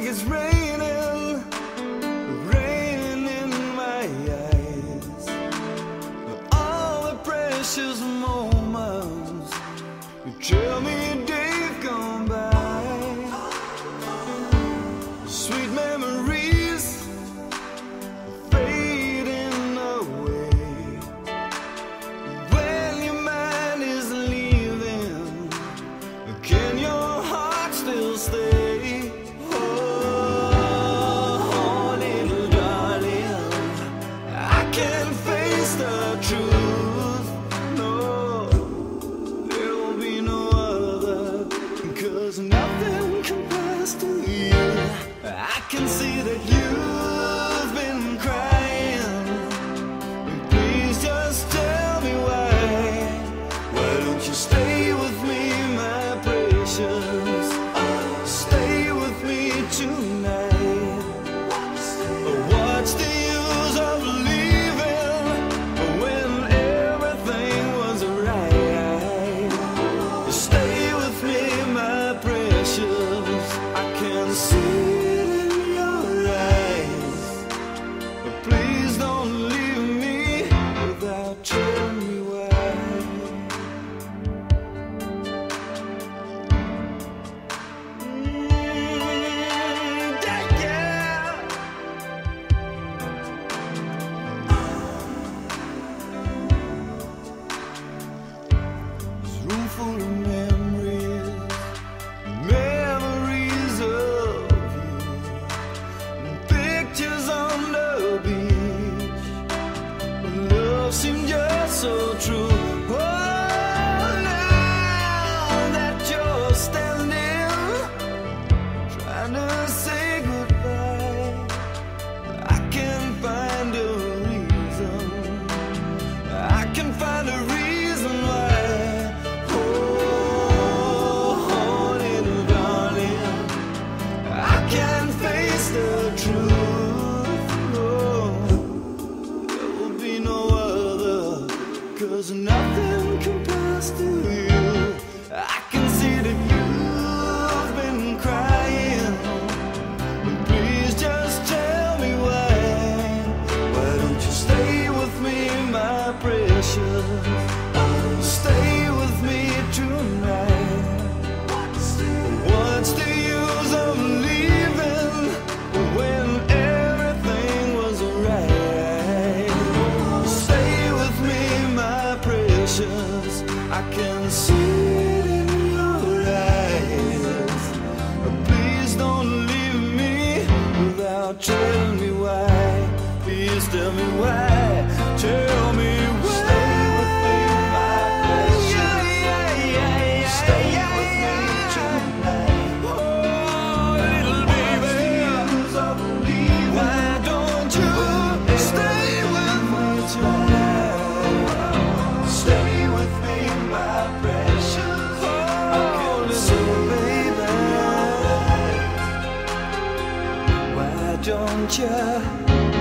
like it's raining, raining in my eyes. All the precious moments you tell me a day gone by. Sweet memories. Cause nothing compares to you. I can see that you've been crying. But please just tell me why. Why don't you stay with me, my precious? Stay I can don't you?